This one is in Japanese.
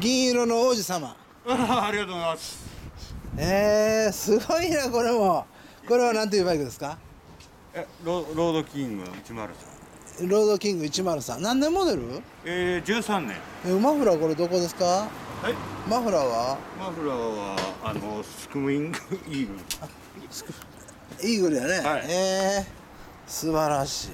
銀色の王子様。あありがとうございます。えー、すごいなこれも。これは何ていうバイクですか？えロロードキング103ロードキング103何年モデル？えー、13年。えマフラーこれどこですか？はいマフラーは？マフラーはあのスクミングイーグル。イーグルやね、はい。えー、素晴らしい。